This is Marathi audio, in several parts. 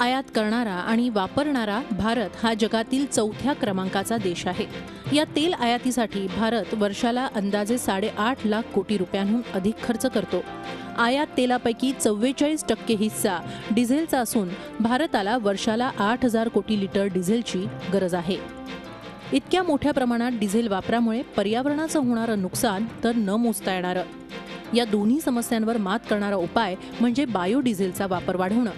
आयात करणारा आणि वापरणारा भारत हा जगातील चौथ्या क्रमांकाचा देश आहे. या तेल आयातीसाठी भारत वर्षाला अंदाजे साडेआठ लाख कोटी रुपयांहून अधिक खर्च करतो. आयात तेलापैकी चव्वेचाळीस टक्के हिस्सा डिझेलचा असून भारताला वर्षाला आठ हजार कोटी लिटर डिझेलची गरज आहे. इतक्या मोठ्या प्रमाणात डिझेल वापरामुळे पर्यावरणाचं होणारं नुकसान तर न मोजता येणारं. या दोन्ही समस्यांवर मात करणारा उपाय म्हणजे बायोडिझेलचा वापर वाढवणं.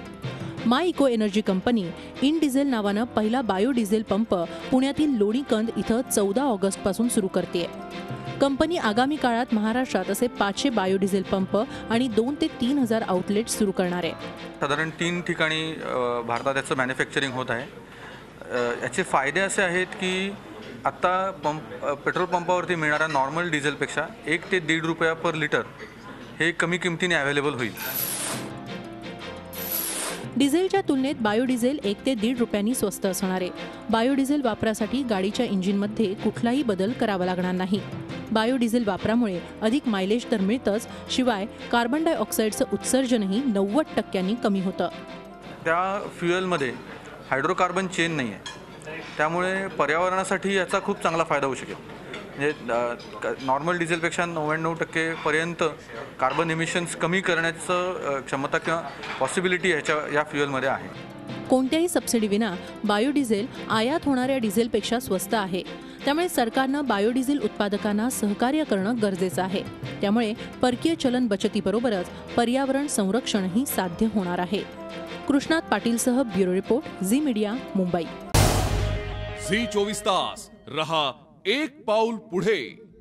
My eco energy company in diesel नावानं पहिला बायोडिझेल पंप पुण्यातील लोणीकंद इथं चौदा ऑगस्टपासून सुरू करते. कंपनी आगामी काळात महाराष्ट्रात असे पाचशे बायोडिझेल पंप आणि दोन ते तीन हजार आउटलेट सुरू करणार आहे. साधारण तीन ठिकाणी भारतात याचं मॅन्युफॅक्चरिंग होत आहे. याचे फायदे असे आहेत की आत्ता पंप पेट्रोल पंपावरती मिळणाऱ्या नॉर्मल डिझेलपेक्षा एक ते दीड रुपया पर लिटर हे कमी किमतीने अवेलेबल होईल. डिझेलच्या तुलनेत बायोडिझेल एक ते दीड रुपयांनी स्वस्त असणार आहे. बायोडिझेल वापरासाठी गाडीच्या इंजिनमध्ये कुठलाही बदल करावा लागणार नाही. बायोडिझेल वापरामुळे अधिक मायलेज तर मिळतंच शिवाय कार्बन डायऑक्साईडचं उत्सर्जनही नव्वद टक्क्यांनी कमी होतं. त्या फ्युएलमध्ये हायड्रोकार्बन चेन नाही आहे त्यामुळे पर्यावरणासाठी याचा खूप चांगला फायदा होऊ शकेल. म्हणजे नॉर्मल डिझेलपेक्षा नव्याण्णव टक्केपर्यंत कार्बन इमिशन्स कमी करण्याचं क्षमता किंवा पॉसिबिलिटी ह्याच्या या फ्युएलमध्ये आहे. कोणत्याही सबसिडीविना बायोडिझेल आयात होणाऱ्या डिझेलपेक्षा स्वस्त आहे. त्यामुळे सरकारनं बायोडिझेल उत्पादकांना सहकार्य करणं गरजेचं आहे. त्यामुळे परकीय चलन बचतीबरोबरच पर्यावरण संरक्षणही साध्य होणार आहे. Krishnat पाटीलसह bureau report Zee media Mumbai. Zee चोवीस तास. रहा एक पाऊल पुढे.